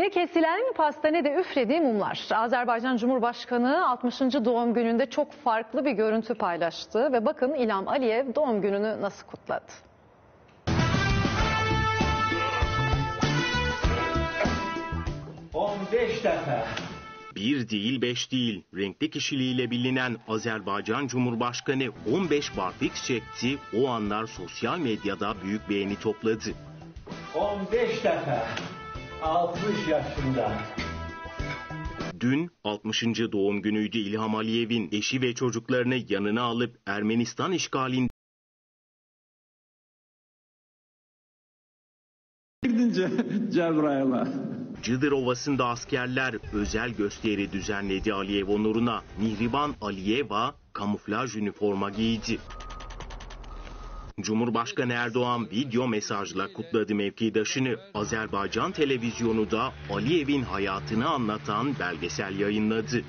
Ne kesilen pasta ne de üflediği mumlar. Azerbaycan Cumhurbaşkanı 60. doğum gününde çok farklı bir görüntü paylaştı ve bakın İlham Aliyev doğum gününü nasıl kutladı. Bir değil beş değil, renkli kişiliğiyle bilinen Azerbaycan Cumhurbaşkanı 15 barfix çekti, o anlar sosyal medyada büyük beğeni topladı. On beş defa. 60 yaşında. Dün 60. doğum günüydü İlham Aliyev'in eşi ve çocuklarını yanına alıp Ermenistan işgalinde Gidince Cebrail'e. Cıdır Ovası'nda askerler özel gösteri düzenledi Aliyev onuruna. Mihriban Aliyeva kamuflaj üniforma giydi. Cumhurbaşkanı Erdoğan video mesajla kutladı mevkidaşını. Azerbaycan televizyonu da Aliyev'in hayatını anlatan belgesel yayınladı.